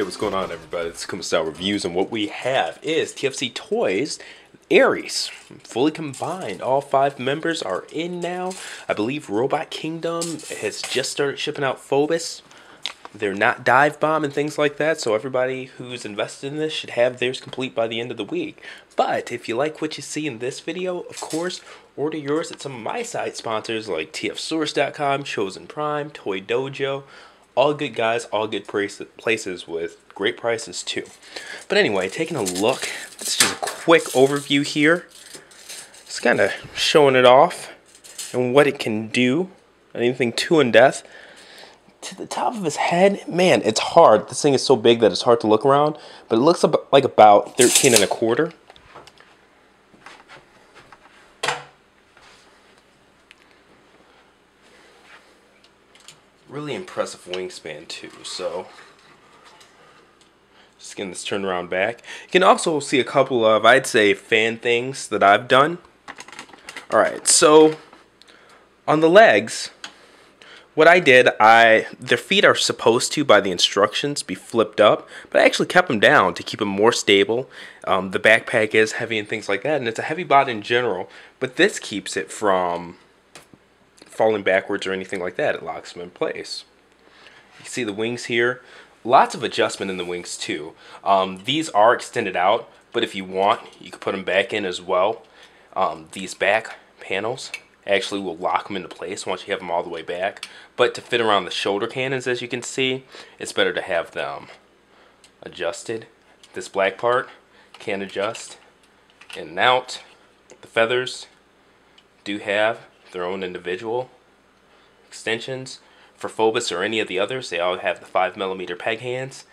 Hey, what's going on, everybody? It's Kuma Style Reviews, and what we have is TFC Toys Ares, fully combined. All five members are in now. I believe Robot Kingdom has just started shipping out Phobos. They're not dive bomb and things like that, so everybody who's invested in this should have theirs complete by the end of the week. But if you like what you see in this video, of course, order yours at some of my site sponsors like TFSource.com, Chosen Prime, Toy Dojo, all good guys, all good places with great prices too. But anyway, taking a look, this is just a quick overview here. It's kind of showing it off and what it can do. Anything too in depth. To the top of his head, man, it's hard. This thing is so big that it's hard to look around, but it looks like about 13 and a quarter. Really impressive wingspan too. So just getting this turned around back. You can also see a couple of, I'd say, fan things that I've done. Alright, so on the legs, what I did, I their feet are supposed to, by the instructions, be flipped up, but I actually kept them down to keep them more stable. Um, the backpack is heavy and things like that, and it's a heavy body in general, but this keeps it from falling backwards or anything like that. It locks them in place. You see the wings here. Lots of adjustment in the wings too. Um, these are extended out, but if you want, you can put them back in as well. Um, these back panels actually will lock them into place once you have them all the way back. But to fit around the shoulder cannons, as you can see, it's better to have them adjusted. This black part can adjust in and out. The feathers do have their own individual extensions. For Phobos or any of the others, they all have the 5mm peg hands.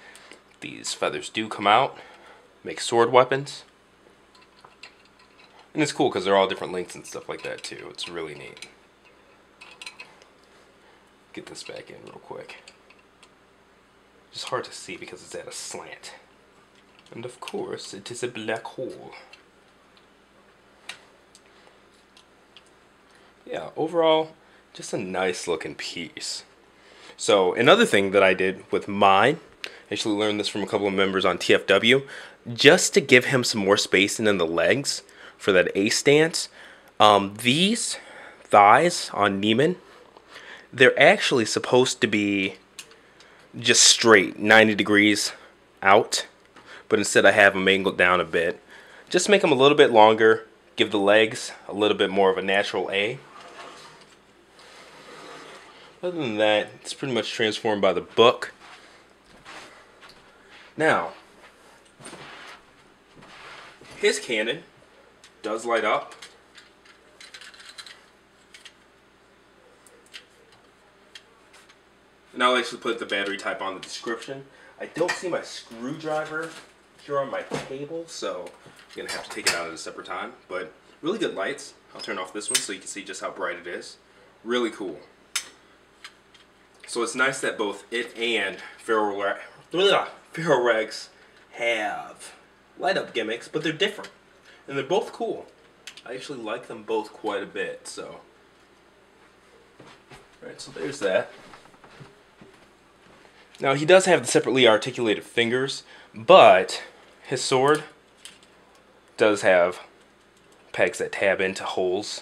These feathers do come out, make sword weapons. And it's cool because they're all different lengths and stuff like that too. It's really neat. Get this back in real quick. Just hard to see because it's at a slant. And of course, it is a black hole. Yeah, overall, just a nice looking piece. So another thing that I did with mine, I actually learned this from a couple of members on TFW, just to give him some more spacing in the legs for that A stance. Um, these thighs on Neiman, they're actually supposed to be just straight, 90 degrees out, but instead I have them angled down a bit. Just make them a little bit longer, give the legs a little bit more of a natural A. Other than that, it's pretty much transformed by the book. Now, his cannon does light up. And I'll actually put the battery type on the description. I don't see my screwdriver here on my table, so I'm going to have to take it out at a separate time. But really good lights. I'll turn off this one so you can see just how bright it is. Really cool. So it's nice that both it and Feral, Feral Rex have light up gimmicks, but they're different. And they're both cool. I actually like them both quite a bit, so. Alright, so there's that. Now he does have the separately articulated fingers, but his sword does have pegs that tab into holes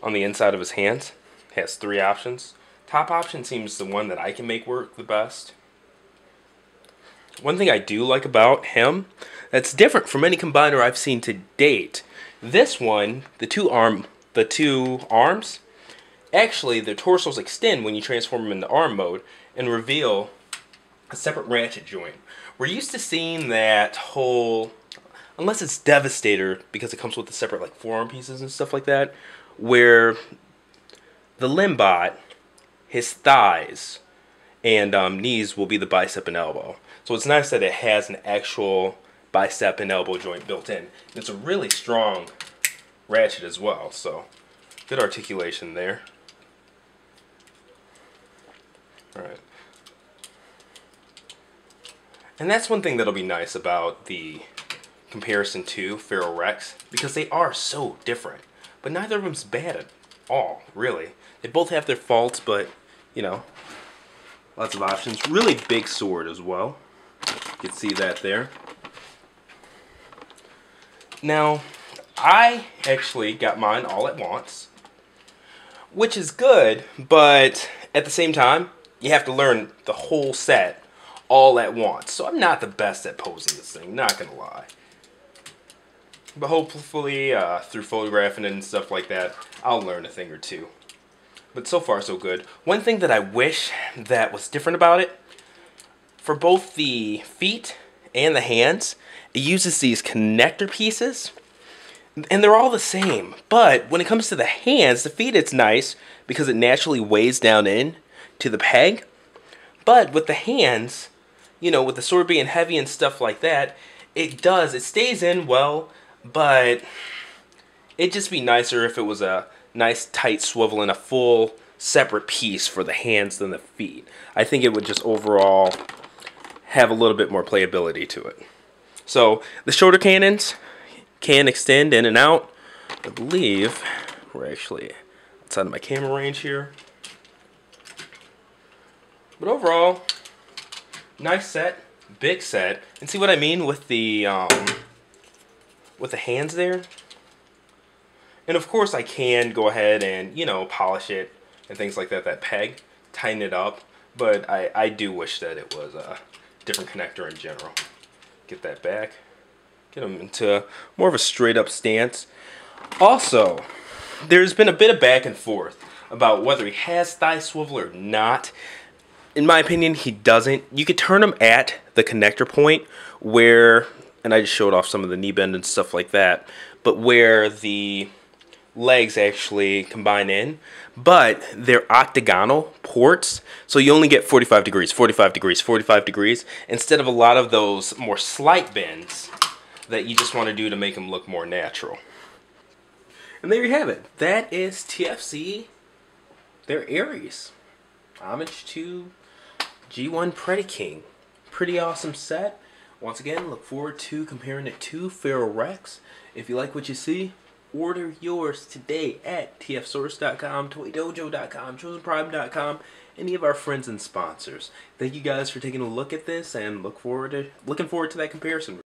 on the inside of his hands has three options. Top option seems the one that I can make work the best. One thing I do like about him that's different from any combiner I've seen to date. This one, the two arm, the two arms, actually the torsos extend when you transform them into arm mode and reveal a separate ratchet joint. We're used to seeing that whole, unless it's Devastator because it comes with the separate like forearm pieces and stuff like that, where the limbot, his thighs, and um, knees will be the bicep and elbow. So it's nice that it has an actual bicep and elbow joint built in. It's a really strong ratchet as well, so good articulation there. Alright. And that's one thing that'll be nice about the comparison to Feral Rex, because they are so different. But neither of them's bad all, really. They both have their faults, but, you know, Lots of options. Really big sword as well. You can see that there. Now, I actually got mine all at once, which is good, but at the same time, you have to learn the whole set all at once. So I'm not the best at posing this thing, not gonna lie. But hopefully, uh, through photographing and stuff like that, I'll learn a thing or two. But so far, so good. One thing that I wish that was different about it, for both the feet and the hands, it uses these connector pieces. And they're all the same. But when it comes to the hands, the feet, it's nice because it naturally weighs down in to the peg. But with the hands, you know, with the sword being heavy and stuff like that, it does. It stays in well but it'd just be nicer if it was a nice tight swivel and a full separate piece for the hands than the feet. I think it would just overall have a little bit more playability to it. So the shoulder cannons can extend in and out. I believe we're actually outside of my camera range here. But overall, nice set, big set. And see what I mean with the um, with the hands there. And of course I can go ahead and, you know, polish it and things like that, that peg, tighten it up. But I, I do wish that it was a different connector in general. Get that back. Get them into more of a straight up stance. Also, there's been a bit of back and forth about whether he has thigh swivel or not. In my opinion, he doesn't. You could turn him at the connector point where and I just showed off some of the knee bend and stuff like that, but where the legs actually combine in, but they're octagonal ports, so you only get 45 degrees, 45 degrees, 45 degrees, instead of a lot of those more slight bends that you just want to do to make them look more natural. And there you have it. That is TFC, their Ares. Homage to G1 Predaking. Pretty awesome set. Once again, look forward to comparing it to Feral Rex. If you like what you see, order yours today at tfsource.com, toydojo.com, chosenprime.com, any of our friends and sponsors. Thank you guys for taking a look at this and look forward to looking forward to that comparison